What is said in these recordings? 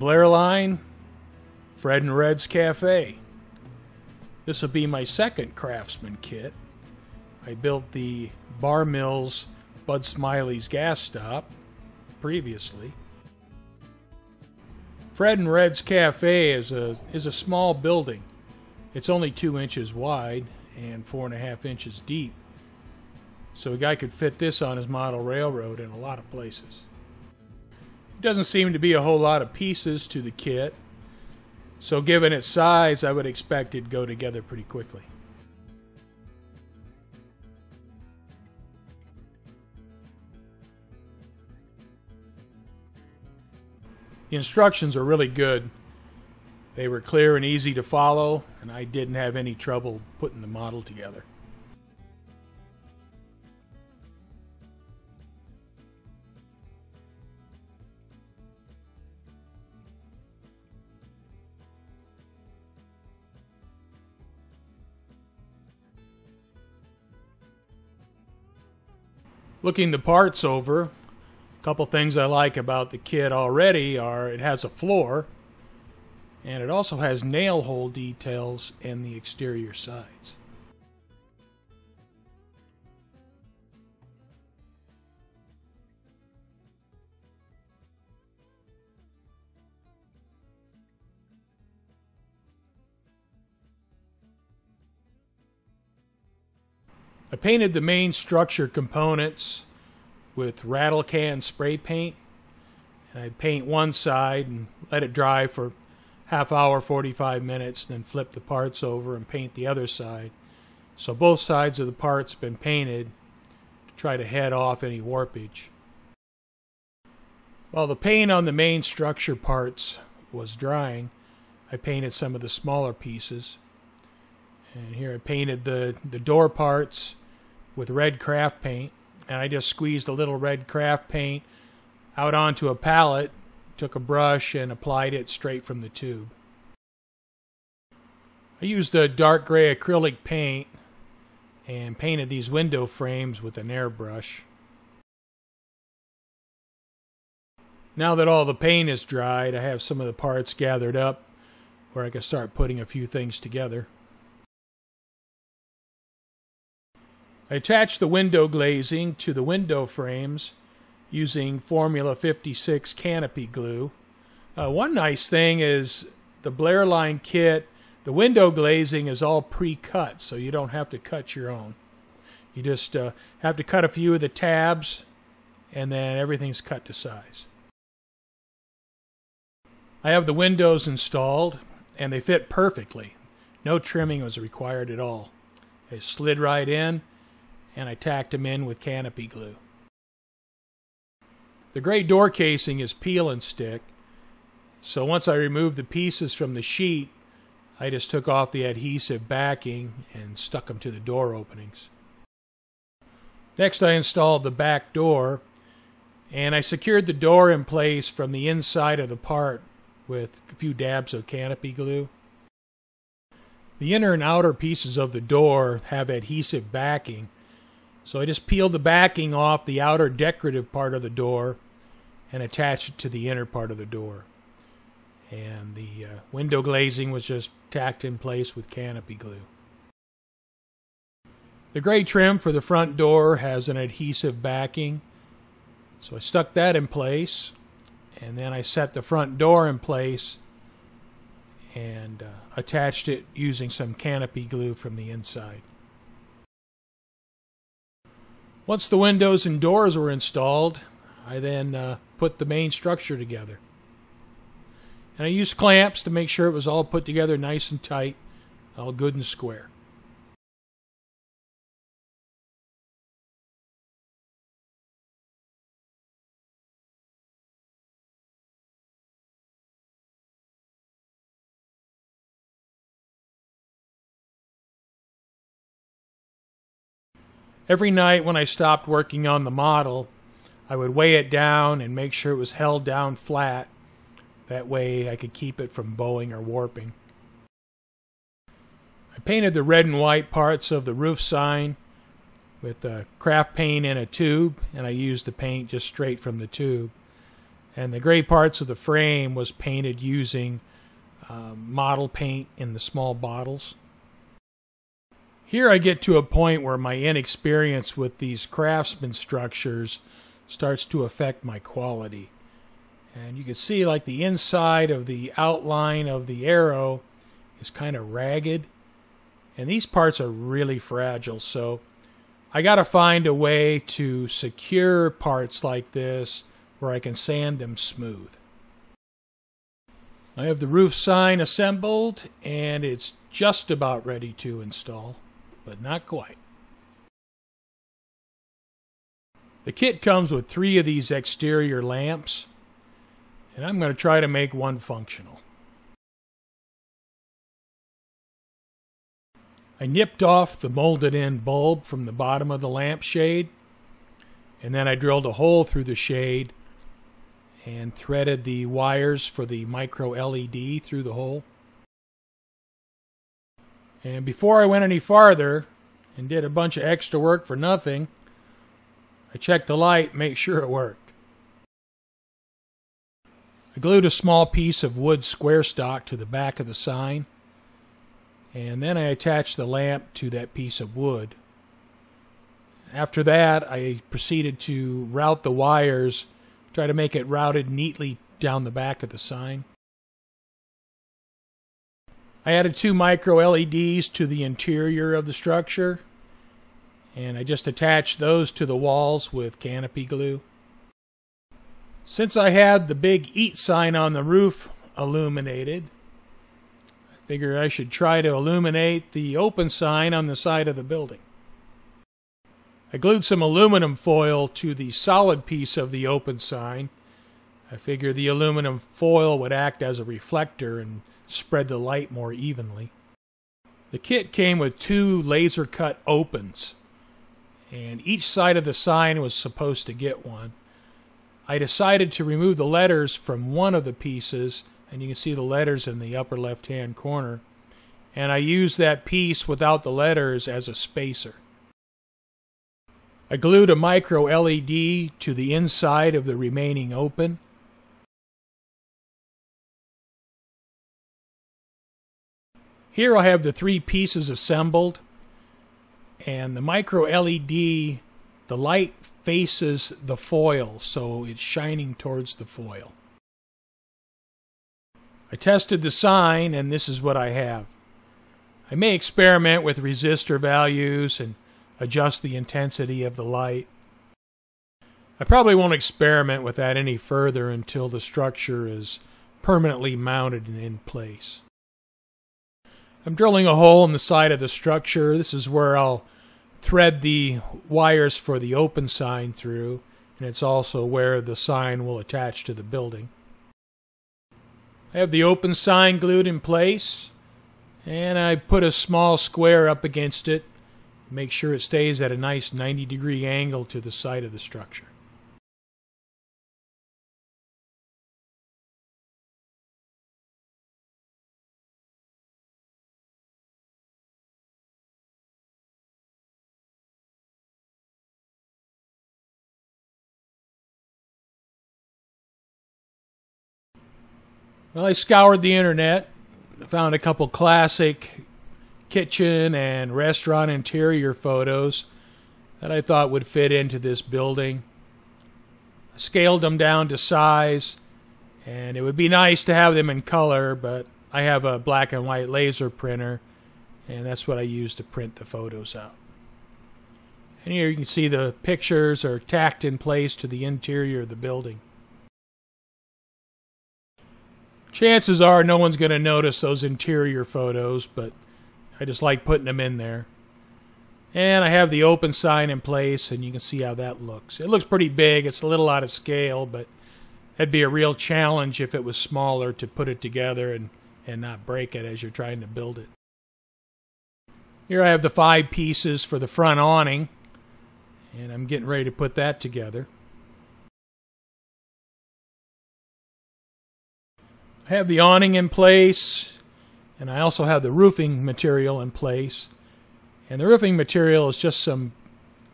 Blair Line, Fred and Red's Cafe. This will be my second Craftsman kit. I built the Bar Mills Bud Smiley's gas stop previously. Fred and Red's Cafe is a is a small building. It's only two inches wide and four and a half inches deep. So a guy could fit this on his model railroad in a lot of places. Doesn't seem to be a whole lot of pieces to the kit, so given its size, I would expect it'd go together pretty quickly. The instructions are really good. They were clear and easy to follow, and I didn't have any trouble putting the model together. Looking the parts over, a couple things I like about the kit already are it has a floor and it also has nail hole details in the exterior sides. I painted the main structure components with rattle can spray paint. And I'd paint one side and let it dry for half hour, 45 minutes, then flip the parts over and paint the other side. So both sides of the parts been painted to try to head off any warpage. While the paint on the main structure parts was drying, I painted some of the smaller pieces. And here I painted the, the door parts with red craft paint, and I just squeezed a little red craft paint out onto a palette, took a brush, and applied it straight from the tube. I used a dark gray acrylic paint and painted these window frames with an airbrush. Now that all the paint is dried, I have some of the parts gathered up where I can start putting a few things together. I attached the window glazing to the window frames using Formula 56 canopy glue. Uh, one nice thing is the Blair Line kit, the window glazing is all pre-cut, so you don't have to cut your own. You just uh, have to cut a few of the tabs, and then everything's cut to size. I have the windows installed, and they fit perfectly. No trimming was required at all. They slid right in, and I tacked them in with canopy glue. The gray door casing is peel and stick, so once I removed the pieces from the sheet, I just took off the adhesive backing and stuck them to the door openings. Next, I installed the back door, and I secured the door in place from the inside of the part with a few dabs of canopy glue. The inner and outer pieces of the door have adhesive backing, so I just peeled the backing off the outer decorative part of the door and attached it to the inner part of the door. And the uh, window glazing was just tacked in place with canopy glue. The gray trim for the front door has an adhesive backing, so I stuck that in place, and then I set the front door in place and uh, attached it using some canopy glue from the inside. Once the windows and doors were installed, I then uh, put the main structure together. And I used clamps to make sure it was all put together nice and tight, all good and square. Every night when I stopped working on the model, I would weigh it down and make sure it was held down flat. That way I could keep it from bowing or warping. I painted the red and white parts of the roof sign with craft paint in a tube, and I used the paint just straight from the tube. and the gray parts of the frame was painted using uh, model paint in the small bottles. Here I get to a point where my inexperience with these craftsman structures starts to affect my quality. And you can see like the inside of the outline of the arrow is kind of ragged. And these parts are really fragile. So I got to find a way to secure parts like this where I can sand them smooth. I have the roof sign assembled and it's just about ready to install but not quite. The kit comes with three of these exterior lamps, and I'm going to try to make one functional. I nipped off the molded in bulb from the bottom of the lampshade, and then I drilled a hole through the shade and threaded the wires for the micro LED through the hole. And before I went any farther and did a bunch of extra work for nothing, I checked the light, make sure it worked. I glued a small piece of wood square stock to the back of the sign, and then I attached the lamp to that piece of wood. After that, I proceeded to route the wires, try to make it routed neatly down the back of the sign. I added two micro LEDs to the interior of the structure, and I just attached those to the walls with canopy glue. Since I had the big EAT sign on the roof illuminated, I figured I should try to illuminate the open sign on the side of the building. I glued some aluminum foil to the solid piece of the open sign. I figured the aluminum foil would act as a reflector and spread the light more evenly. The kit came with two laser cut opens, and each side of the sign was supposed to get one. I decided to remove the letters from one of the pieces, and you can see the letters in the upper left hand corner, and I used that piece without the letters as a spacer. I glued a micro LED to the inside of the remaining open Here I have the three pieces assembled and the micro LED, the light faces the foil, so it's shining towards the foil. I tested the sign and this is what I have. I may experiment with resistor values and adjust the intensity of the light. I probably won't experiment with that any further until the structure is permanently mounted and in place. I'm drilling a hole in the side of the structure. This is where I'll thread the wires for the open sign through, and it's also where the sign will attach to the building. I have the open sign glued in place, and I put a small square up against it, make sure it stays at a nice 90 degree angle to the side of the structure. Well, I scoured the internet, found a couple classic kitchen and restaurant interior photos that I thought would fit into this building. I scaled them down to size, and it would be nice to have them in color, but I have a black and white laser printer, and that's what I use to print the photos out. And here you can see the pictures are tacked in place to the interior of the building chances are no one's going to notice those interior photos, but I just like putting them in there. And I have the open sign in place, and you can see how that looks. It looks pretty big. It's a little out of scale, but that'd be a real challenge if it was smaller to put it together and, and not break it as you're trying to build it. Here I have the five pieces for the front awning, and I'm getting ready to put that together. Have the awning in place, and I also have the roofing material in place. And the roofing material is just some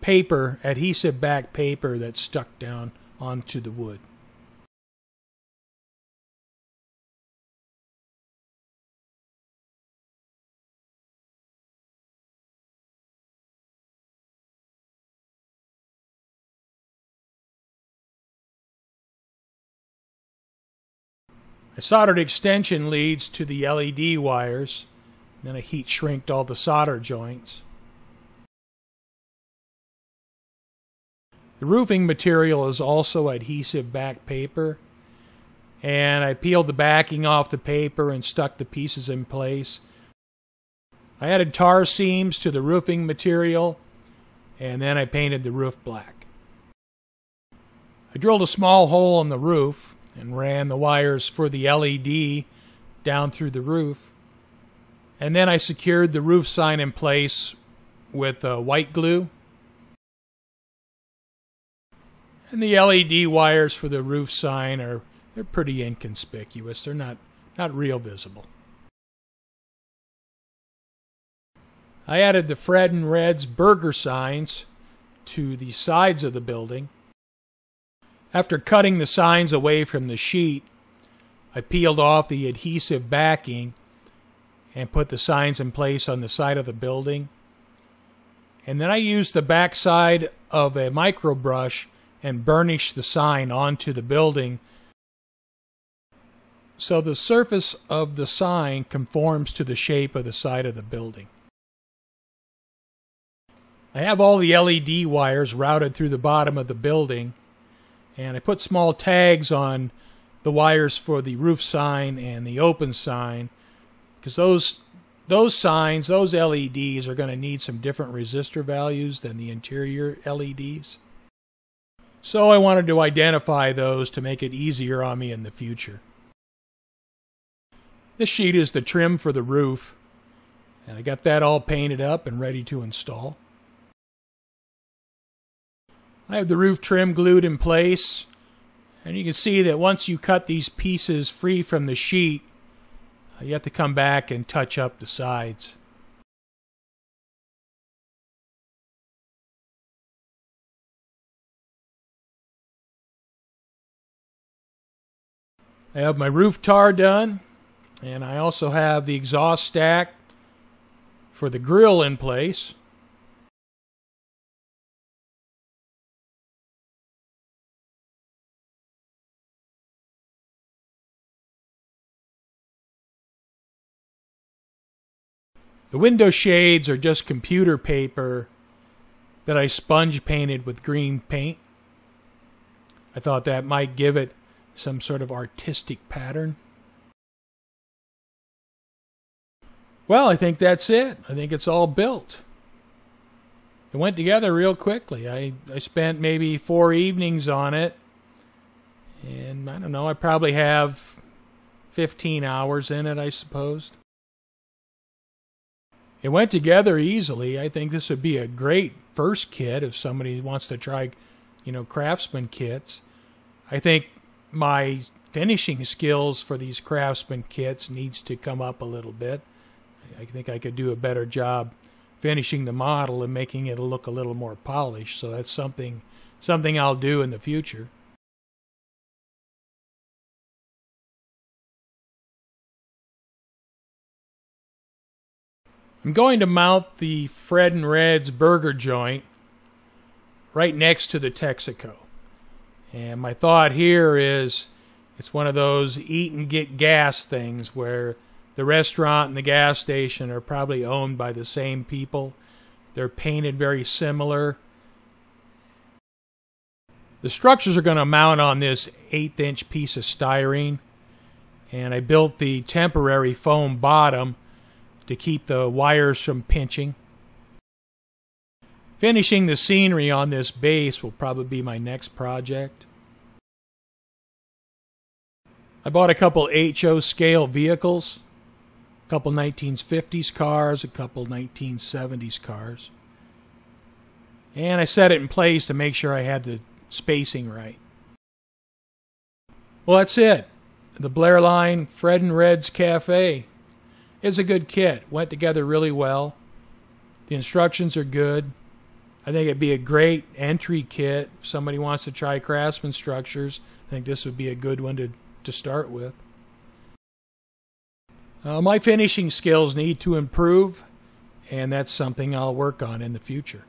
paper, adhesive back paper that's stuck down onto the wood. I soldered extension leads to the LED wires, then I heat shrinked all the solder joints. The roofing material is also adhesive back paper, and I peeled the backing off the paper and stuck the pieces in place. I added tar seams to the roofing material, and then I painted the roof black. I drilled a small hole in the roof and ran the wires for the LED down through the roof. And then I secured the roof sign in place with uh, white glue. And the LED wires for the roof sign are they're pretty inconspicuous. They're not not real visible. I added the Fred and Red's burger signs to the sides of the building. After cutting the signs away from the sheet, I peeled off the adhesive backing and put the signs in place on the side of the building. And then I used the backside of a micro brush and burnished the sign onto the building so the surface of the sign conforms to the shape of the side of the building. I have all the LED wires routed through the bottom of the building and I put small tags on the wires for the roof sign and the open sign because those those signs, those LEDs are going to need some different resistor values than the interior LEDs. So I wanted to identify those to make it easier on me in the future. This sheet is the trim for the roof, and I got that all painted up and ready to install. I have the roof trim glued in place. And you can see that once you cut these pieces free from the sheet, uh, you have to come back and touch up the sides. I have my roof tar done, and I also have the exhaust stack for the grill in place. The window shades are just computer paper that I sponge painted with green paint. I thought that might give it some sort of artistic pattern. Well, I think that's it. I think it's all built. It went together real quickly. I, I spent maybe four evenings on it. And I don't know, I probably have 15 hours in it, I suppose. It went together easily. I think this would be a great first kit if somebody wants to try, you know, craftsman kits. I think my finishing skills for these craftsman kits needs to come up a little bit. I think I could do a better job finishing the model and making it look a little more polished. So that's something something I'll do in the future. I'm going to mount the Fred and Red's burger joint right next to the Texaco. And my thought here is it's one of those eat and get gas things where the restaurant and the gas station are probably owned by the same people. They're painted very similar. The structures are going to mount on this eighth inch piece of styrene. And I built the temporary foam bottom to keep the wires from pinching. Finishing the scenery on this base will probably be my next project. I bought a couple HO scale vehicles, a couple 1950s cars, a couple 1970s cars. And I set it in place to make sure I had the spacing right. Well, that's it. The Blair Line Fred and Red's Cafe. It's a good kit. Went together really well. The instructions are good. I think it'd be a great entry kit. If somebody wants to try Craftsman structures, I think this would be a good one to, to start with. Uh, my finishing skills need to improve, and that's something I'll work on in the future.